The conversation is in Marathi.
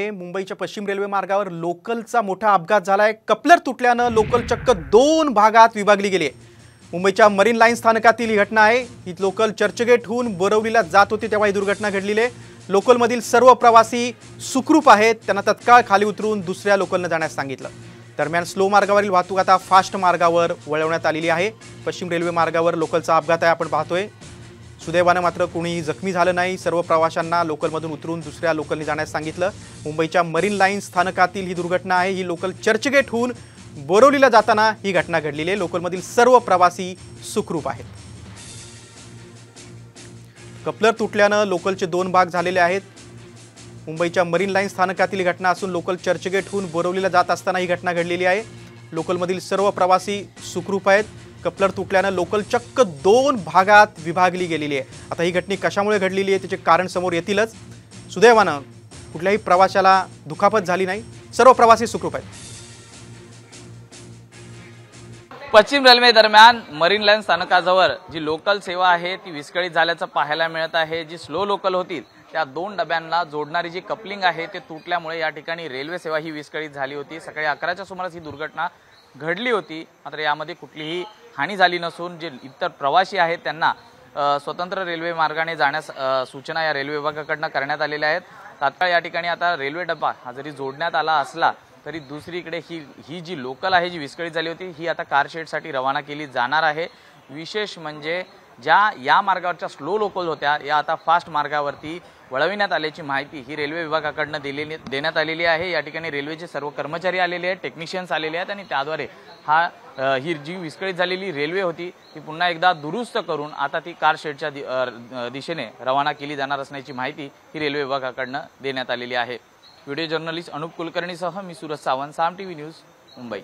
मुंबईच्या पश्चिम रेल्वे मार्गावर लोकलचा मोठा अपघात झालाय. कपलर तुटल्यानं लोकल चक्क दोन भागात विभागली गेली आहे. मुंबईच्या मरीन लाईन स्थानकातील ही घटना आहे. ही लोकल चर्चगेटहून बोरवलीला जात होती तेव्हा ही दुर्घटना घडलेली आहे. लोकलमधील सर्व प्रवासी सुखरूप आहेत. त्यांना तत्काळ खाली उतरून दुसऱ्या लोकलनं जाण्यास सांगितलं. दरम्यान स्लो मार्गावरील वाहतूक आता फास्ट मार्गावर वळवण्यात आलेली आहे. पश्चिम रेल्वे मार्गावर लोकलचा अपघात आहे आपण पाहतोय. सुदैवानं मात्र कोणीही जखमी झालं नाही. सर्व प्रवाशांना लोकलमधून उतरून दुसऱ्या लोकलने जाण्यास सांगितलं. मुंबईच्या मरीन लाईन स्थानकातील ही दुर्घटना आहे. ही लोकल चर्चगेटहून बोरवलीला जाताना ही घटना घडलेली आहे. लोकलमधील सर्व प्रवासी सुखरूप आहेत. कपलर तुटल्यानं लोकलचे दोन भाग झालेले आहेत. मुंबईच्या मरीन लाईन स्थानकातील ही घटना असून लोकल चर्चगेटहून बोरवलीला जात असताना ही घटना घडलेली आहे. लोकलमधील सर्व प्रवासी सुखरूप आहेत. कपलर तुटल्यानं लोकल चक्क दोन भागात विभागली गेलेली आहे. आता ही घटना कशामुळे घडलेली आहे त्याचे कारण समोर येतीलच. सुदैवानं कुठल्याही प्रवाशाला दुखापत झाली नाही. सर्व प्रवासी सुखरूप आहेत. पश्चिम रेल्वे दरम्यान मरीन लाईन स्थानकाजवळ जी लोकल सेवा आहे ती विस्कळीत झाल्याचं पाहायला मिळत आहे. जी स्लो लोकल होती त्या दोन डब्यांना जोडणारी जी कपलिंग आहे ते तुटल्यामुळे या ठिकाणी रेल्वे सेवा ही विस्कळीत झाली होती. सकाळी अकराच्या सुमारास ही दुर्घटना घडली होती. मात्र यामध्ये कुठलीही हानी झाली नसून जे इतर प्रवासी आहेत त्यांना स्वतंत्र रेल्वे मार्गाने जाण्यास सूचना या रेल्वे विभागाकडनं करण्यात आलेल्या आहेत. तात्काळ या ठिकाणी आता रेल्वे डबा हा जरी जोडण्यात आला असला तरी दुसरीकडे ही ही जी लोकल आहे जी विस्कळीत झाली होती ही आता कारशेडसाठी रवाना केली जाणार आहे. विशेष म्हणजे ज्या या मार्गावरच्या स्लो लोकल होत्या या आता फास्ट मार्गावरती वळविण्यात आल्याची माहिती ही रेल्वे विभागाकडनं दिलेली देण्यात आलेली आहे. या ठिकाणी रेल्वेचे सर्व कर्मचारी आलेले आहेत टेक्निशियन्स आलेले आहेत आणि त्याद्वारे हा ही जी विस्कळीत झालेली रेल्वे होती ती पुन्हा एकदा दुरुस्त करून आता ती कार शेडच्या दि- दिशेने रवाना केली जाणार असण्याची माहिती ही रेल्वे विभागाकडनं देण्यात आलेली आहे. व्हिडिओ जर्नलिस्ट अनुप कुलकर्णीसह मी Suraj Sawant Saam T V news Mumbai.